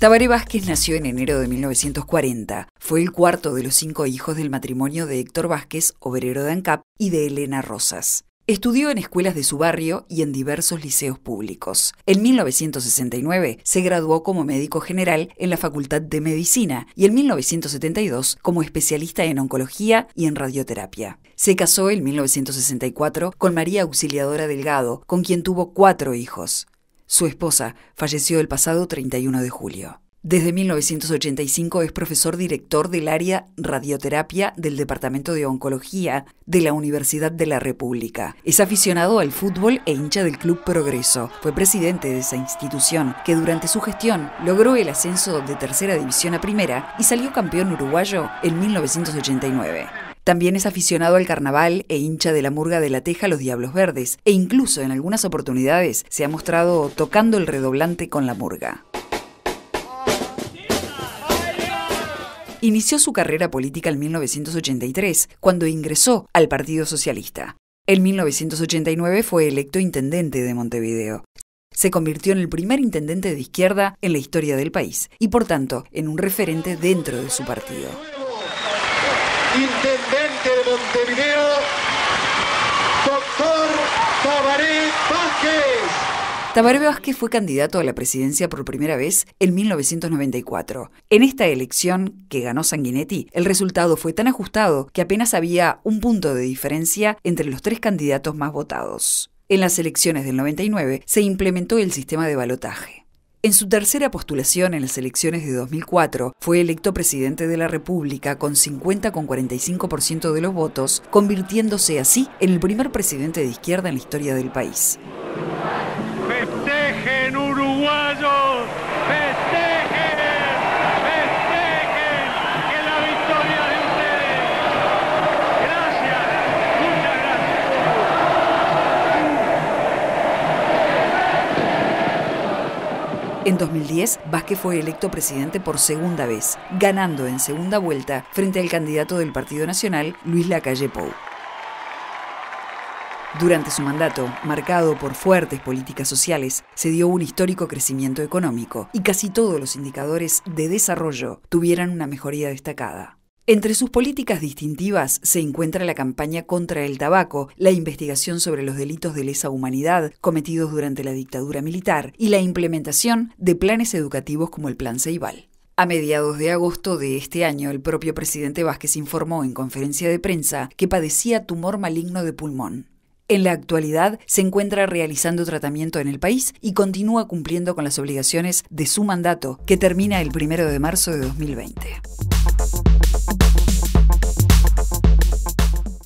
Tabaré Vázquez nació en enero de 1940. Fue el cuarto de los cinco hijos del matrimonio de Héctor Vázquez, obrero de ANCAP, y de Elena Rosas. Estudió en escuelas de su barrio y en diversos liceos públicos. En 1969 se graduó como médico general en la Facultad de Medicina y en 1972 como especialista en oncología y en radioterapia. Se casó en 1964 con María Auxiliadora Delgado, con quien tuvo cuatro hijos. Su esposa falleció el pasado 31 de julio. Desde 1985 es profesor director del área radioterapia del Departamento de Oncología de la Universidad de la República. Es aficionado al fútbol e hincha del Club Progreso. Fue presidente de esa institución que durante su gestión logró el ascenso de tercera división a primera y salió campeón uruguayo en 1989. También es aficionado al carnaval e hincha de la murga de la Teja Los Diablos Verdes, e incluso en algunas oportunidades se ha mostrado tocando el redoblante con la murga. Inició su carrera política en 1983, cuando ingresó al Partido Socialista. En 1989 fue electo intendente de Montevideo. Se convirtió en el primer intendente de izquierda en la historia del país y por tanto en un referente dentro de su partido. Intendente de Montevideo, doctor Tabaré Vázquez. Tabaré Vázquez fue candidato a la presidencia por primera vez en 1994. En esta elección, que ganó Sanguinetti, el resultado fue tan ajustado que apenas había un punto de diferencia entre los tres candidatos más votados. En las elecciones del 99 se implementó el sistema de balotaje. En su tercera postulación en las elecciones de 2004, fue electo presidente de la República con 50,45% de los votos, convirtiéndose así en el primer presidente de izquierda en la historia del país. Festejen uruguayos, festejen, festejen que la victoria de ustedes. Gracias, muchas gracias. En 2010, Vázquez fue electo presidente por segunda vez, ganando en segunda vuelta frente al candidato del Partido Nacional, Luis Lacalle Pou. Durante su mandato, marcado por fuertes políticas sociales, se dio un histórico crecimiento económico y casi todos los indicadores de desarrollo tuvieran una mejoría destacada. Entre sus políticas distintivas se encuentra la campaña contra el tabaco, la investigación sobre los delitos de lesa humanidad cometidos durante la dictadura militar y la implementación de planes educativos como el Plan Ceibal. A mediados de agosto de este año, el propio presidente Vázquez informó en conferencia de prensa que padecía tumor maligno de pulmón. En la actualidad se encuentra realizando tratamiento en el país y continúa cumpliendo con las obligaciones de su mandato, que termina el 1 de marzo de 2020.